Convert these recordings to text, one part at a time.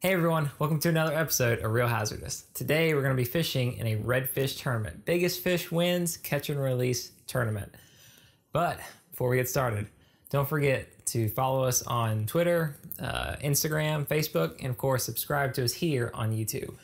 Hey everyone, welcome to another episode of Reel Hazardous. Today we're going to be fishing in a redfish tournament. Biggest fish wins catch and release tournament. But before we get started, don't forget to follow us on Twitter, uh, Instagram, Facebook, and of course subscribe to us here on YouTube.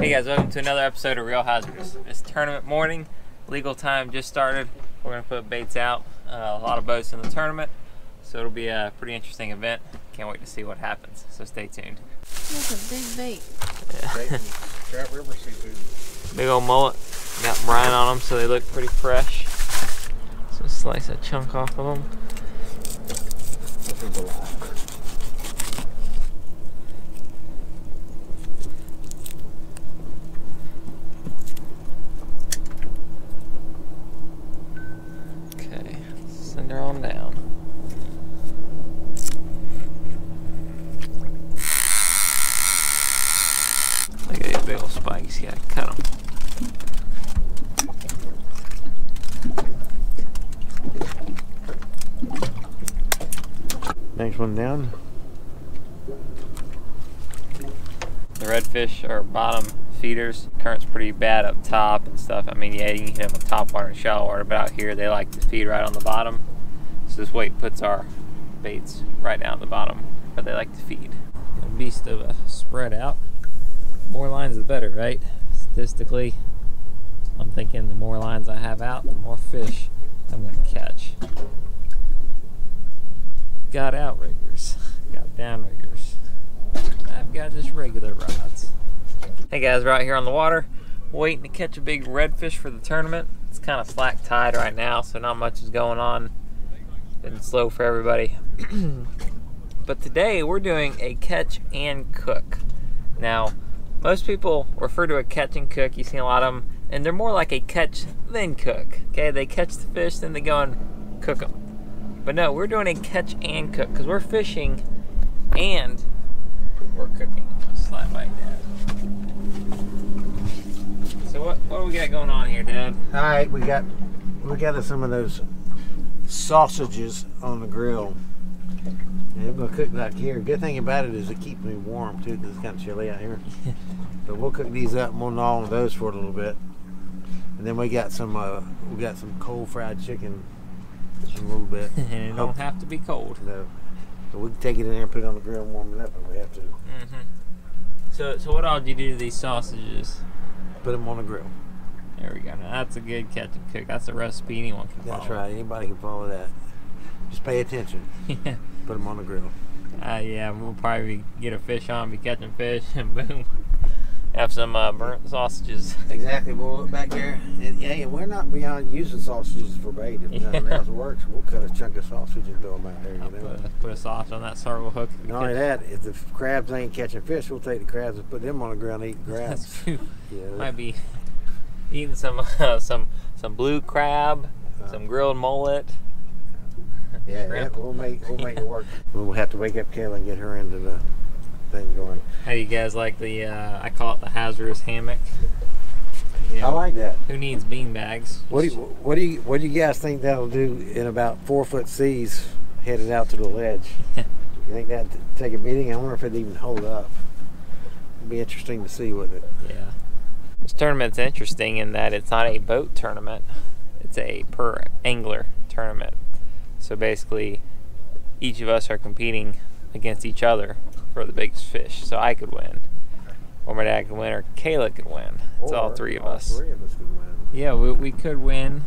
Hey guys, welcome to another episode of Reel Hazardous. It's tournament morning, legal time just started. We're gonna put baits out, uh, a lot of boats in the tournament, so it'll be a pretty interesting event. Can't wait to see what happens, so stay tuned. That's a big bait. Trout River seafood. Big old mullet, got brine on them, so they look pretty fresh. So slice a chunk off of them. This is alive. Okay, send her on down. Look at these big old spikes. You gotta cut them. Next one down. The redfish are bottom feeders. Current's pretty bad up top and stuff. I mean, yeah, you can hit them with top water and shallow water, but out here they like to feed right on the bottom. So this weight puts our baits right down at the bottom where they like to feed. A beast of a spread out. More lines the better, right? Statistically, I'm thinking the more lines I have out, the more fish I'm gonna catch. Got outriggers, got downriggers. I've got just regular rods. Hey guys, we're out here on the water, waiting to catch a big redfish for the tournament. It's kind of slack tide right now, so not much is going on. Been slow for everybody. but today we're doing a catch and cook. Now, most people refer to a catch and cook. You see a lot of them, and they're more like a catch then cook. Okay, they catch the fish, then they go and cook them. But no, we're doing a catch and cook because we're fishing and we're cooking. Slide bite, Dad. So what what do we got going on here, Dad? All right, we got we got some of those sausages on the grill. And we're gonna cook back here. Good thing about it is it keeps me warm too, because it's kind of chilly out here. but we'll cook these up. and We'll gnaw on those for a little bit, and then we got some uh, we got some cold fried chicken, just a little bit. and it don't have to be cold. No, so we can take it in there and put it on the grill and warm it up if we have to. Mm-hmm. So so what all did you do to these sausages? Put them on the grill. There we go. Now that's a good catch and cook. That's a recipe anyone can follow. That's right. Anybody can follow that. Just pay attention. yeah. Put them on the grill. Uh, yeah, we'll probably get a fish on, be catching fish, and boom, have some uh, burnt sausages. Exactly. We'll look back there. And, yeah, we're not beyond using sausages for bait. If nothing Yeah. else works, we'll cut a chunk of sausage and throw them out there. You I'll know. put, put a sauce on that sorghum hook. if Not only that, if the crabs ain't catching fish, we'll take the crabs and put them on the ground and eat the That's crabs. true. Yeah. Might be eating some uh, some some blue crab, Uh, some grilled mullet. Yeah, yeah, we'll make we'll make it work. We'll have to wake up Kayla and get her into the thing going. How do you guys like the? Uh, I call it the hazardous hammock. You I like that. Who needs bean bags? What do you what do you what do you guys think that'll do in about four foot seas headed out to the ledge? you think that take a beating? I wonder if it'd even hold up. It'd be interesting to see with it. Yeah. This tournament's interesting in that it's not a boat tournament. It's a per angler tournament. So basically, each of us are competing against each other for the biggest fish. So I could win, or my dad could win, or Kayla could win. It's all three of all us. Three of us could win. Yeah, we, we could win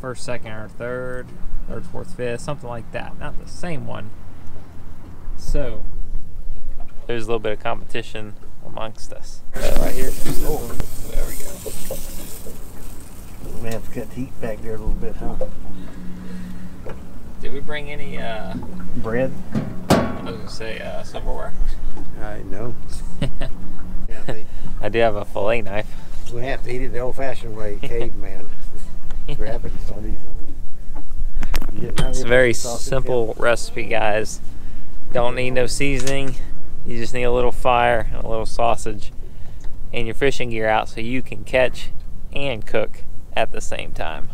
first, second, or third, third, fourth, fifth, something like that. Not the same one. So there's a little bit of competition amongst us. Uh, right here. Oh, there we go. We may have to cut the heat back there a little bit, huh? Did we bring any uh, Bread. oat was gonna say uh, silverware. I know. I do have a fillet knife. we have to eat it the old-fashioned way, caveman. Grab it. some of these- You get hungry It's a very some sausage, simple recipe, guys. Don't need no seasoning. You just need a little fire and a little sausage and your fishing gear out so you can catch and cook at the same time.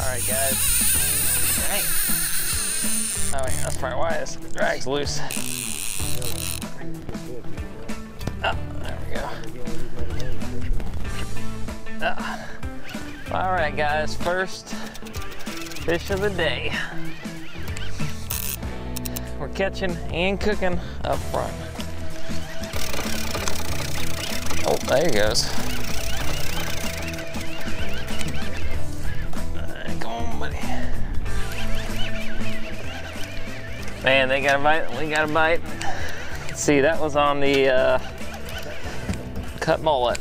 All right, guys. Dang. Oh wait, that's probably why this drag's loose. Oh, there we go. Ah. All right, guys. First fish of the day. We're catching and cooking up front. Oh, there he goes. Come on, buddy. Man, they got a bite. We got a bite. See, that was on the uh, cut mullet.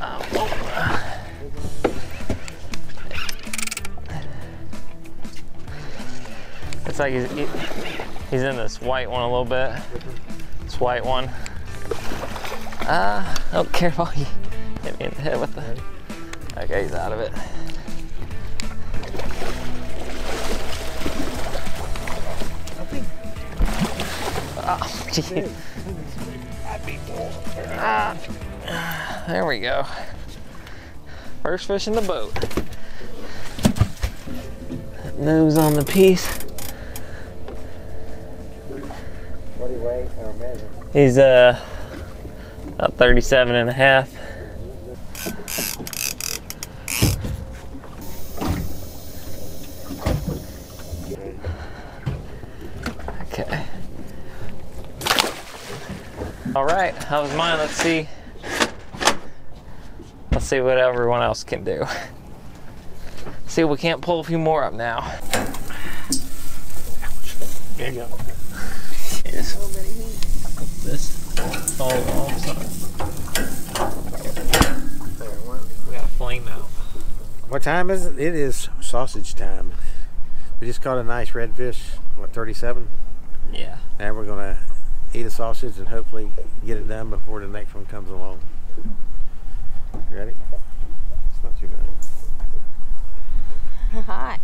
Oh. It's like he's, he- he's in this white one a little bit. This white one. Ah, oh, careful. You hit me in the head with the. Okay, he's out of it. Oh. Ah, there we go. First fish in the boat. Nose on the piece. What do you weigh or measure? He's uh about 37 and a half. Okay. All right, how was mine? Let's see. Let's see what everyone else can do. See if we can't pull a few more up now. There you go. Yes. This all along There, we're- we got a flame out. What time is it? It is sausage time. We just caught a nice redfish. What, 37? Yeah. And we're gonna eat a sausage and hopefully get it done before the next one comes along. You ready? It's not too bad. Hot.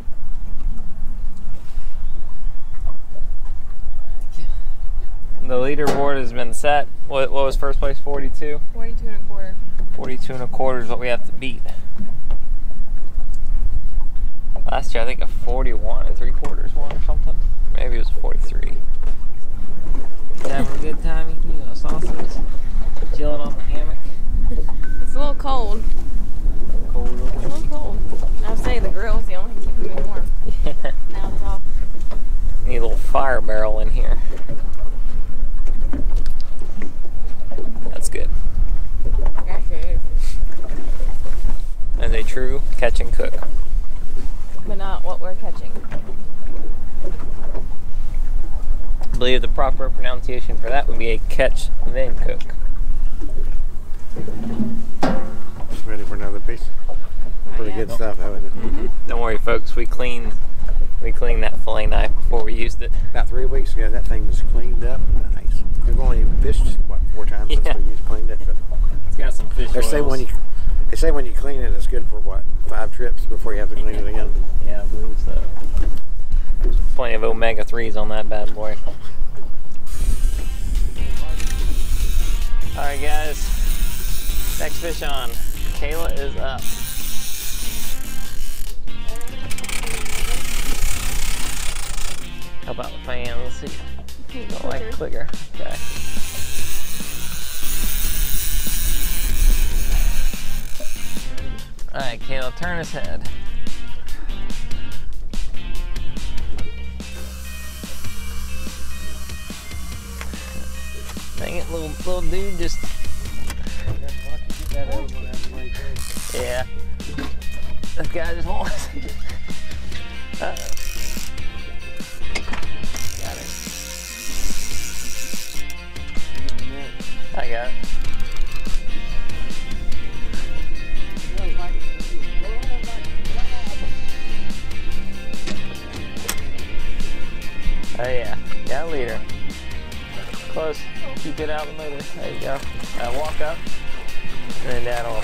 The leaderboard has been set. What, what was first place? 42? 42 and a quarter. 42 and a quarter is what we have to beat. Last year, I think a 41 and three quarters one or something. Maybe it was 43. Having a good time eating a sausage, chilling on the hammock. It's a little cold. Cold A little cold. I saying the grill's the only thing keeping me warm. Now it's off. Need a little fire barrel in here. That's good. Actually, As a true catch and cook. but not what we're catching. I believe the proper pronunciation for that would be a catch then cook. Ready for another piece? Pretty good stuff, haven't it? Mm-hmm. Don't worry, folks. We cleaned we cleaned that fillet knife before we used it. About three weeks ago, that thing was cleaned up. Nice. We've only fished what four times Yeah. since we used cleaned it, but It's got some fish they say when you they say when you clean it, it's good for what five trips before you have to clean it again. Yeah, I believe so. There's plenty of omega threes on that bad boy. All right, guys. Next fish on. Kayla is up. How about the fan? Let's see. Oh, like clicker. Okay. All right, Kayla, turn his head. Little little dude, just yeah. This guy just wants. Uh, got it. I got it. It out of the motor. There you go. Walk up. And then will.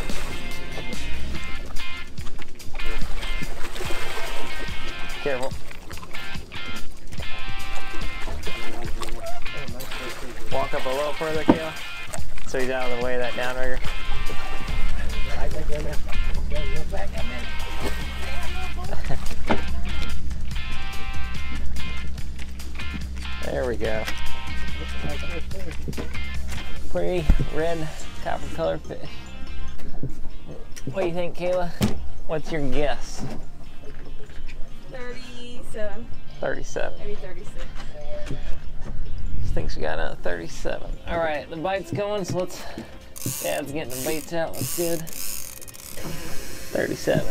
Careful. Walk up a little further, Kale. So he's out of the way of that downrigger. There we go. Pretty red copper colored fish. What do you think, Kayla? What's your guess? 37, 37. maybe 36. Thinks we got a 37. All right, the bite's going, so let's. Dad's getting the baits out. Looks good. 37.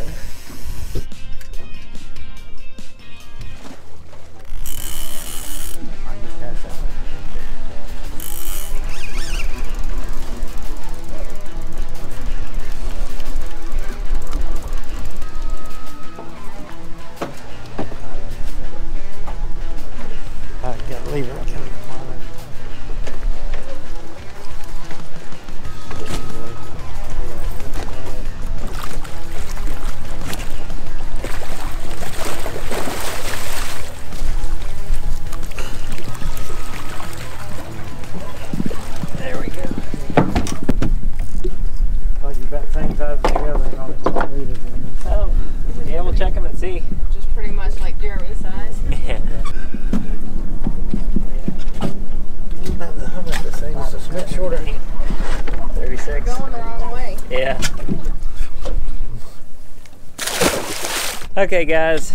Okay, guys.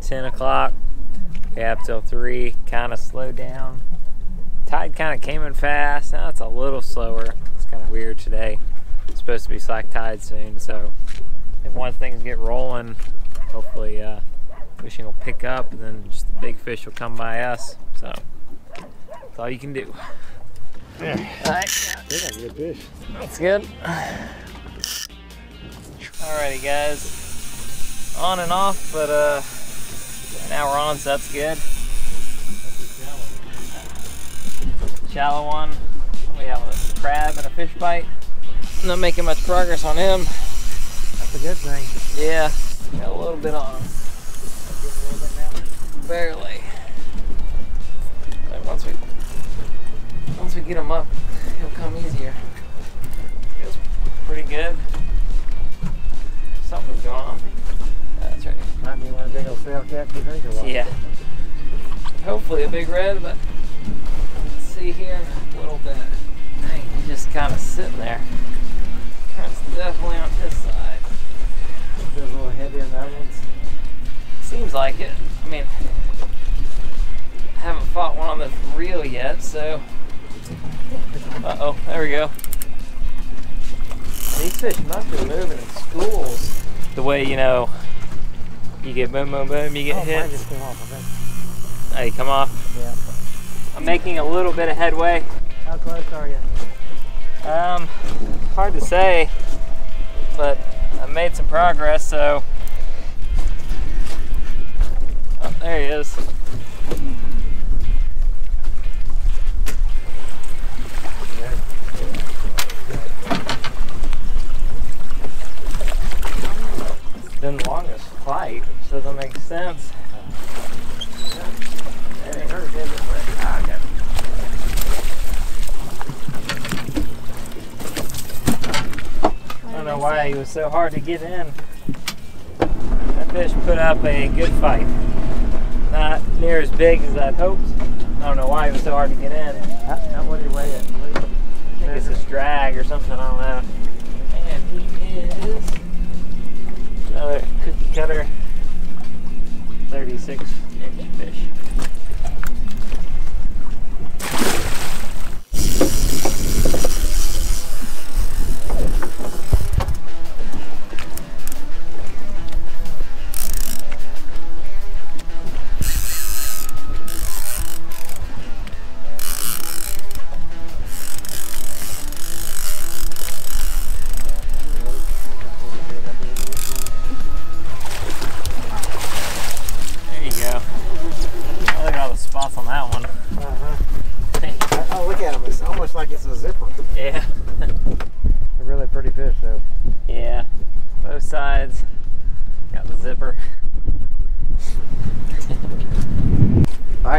10 o'clock. We have till 3. Kind of slowed down. Tide kind of came in fast. Now it's a little slower. It's kind of weird today. It's supposed to be slack tide soon, so if once things get rolling, hopefully uh, fishing will pick up and then just the big fish will come by us. So that's all you can do. Yeah. All right. Got good fish. That's good. Alrighty, guys. On and off, but uh, now we're on, so that's good. Shallow one. We have a crab and a fish bite. Not making much progress on him. That's a good thing. Yeah, got a little bit on him. Barely. But once we once we get him up, he'll come easier. Feels pretty good. Something's going on. Right. Might be one of the big old sail cats you think of. Yeah. Hopefully a big red, but let's see here in a little bit. Dang, he's just kind of sitting there. That's definitely on his side. Feels a little heavier than that one's. Seems like it. I mean, I haven't fought one on the reel yet, so. Uh oh, there we go. These fish must be moving in schools. The way, you know, you get boom, boom, boom, you get oh, hit. just came off. Hey, come off. Yeah. I'm making a little bit of headway. How close are you? Um, hard to say, but I made some progress, so. Oh, there he is. It's been the longest fight, which doesn't make sense. That ain't hurt, is it? Ah, I. I don't know why he was so hard to get in. That fish put up a good fight. Not near as big as I'd hoped. I don't know why he was so hard to get in. How, how, what do you weigh it? What do you- I think it's his drag or something, I don't know. And he is another cookie cutter 36 inch fish.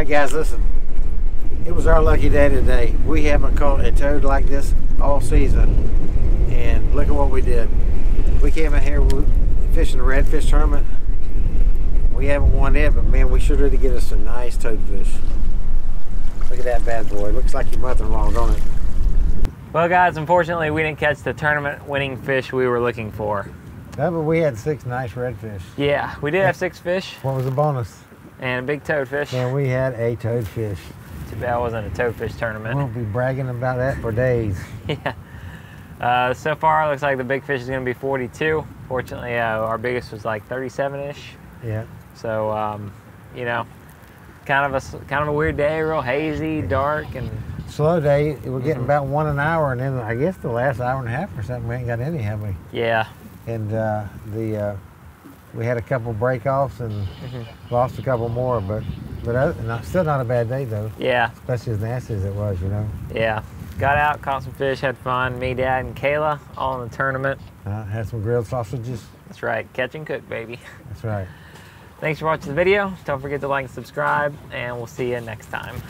All right, guys, listen. It was our lucky day today. We haven't caught a toad like this all season, and look at what we did. We came in here fishing the redfish tournament. We haven't won it, but man, we sure did to get us a nice toadfish. Look at that bad boy. Looks like your mother-in-law, don't it? Well, guys, unfortunately, we didn't catch the tournament winning fish we were looking for. No, but we had six nice redfish. Yeah, we did have six fish What was the bonus? And a big toadfish. And we had a toadfish. Too bad it wasn't a toadfish tournament. We'll be bragging about that for days. yeah. Uh, so far, it looks like the big fish is going to be 42. Fortunately, uh, our biggest was like 37-ish. Yeah. So, um, you know, kind of a kind of a weird day, real hazy, dark, and Slow day. We're getting about one an hour, and then I guess the last hour and a half or something, we ain't got any, have we? yeah, And uh, the uh, we had a couple break offs and lost a couple more, but but not, still not a bad day though, yeah, especially as nasty as it was, you know. yeah. Got out, caught some fish, had fun. Me, Dad, and Kayla all in the tournament. Uh, had some grilled sausages. That's right, catch and cook, baby. That's right. Thanks for watching the video. Don't forget to like and subscribe, and we'll see you next time.